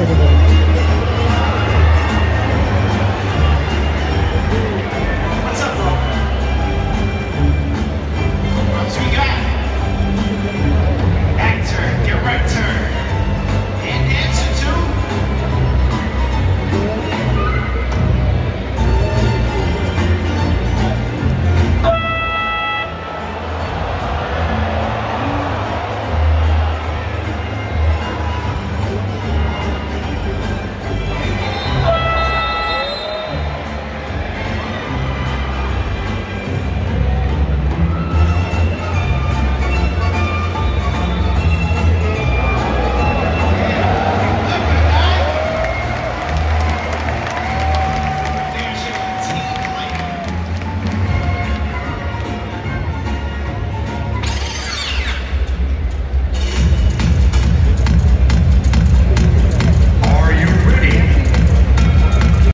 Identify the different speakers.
Speaker 1: 对对对。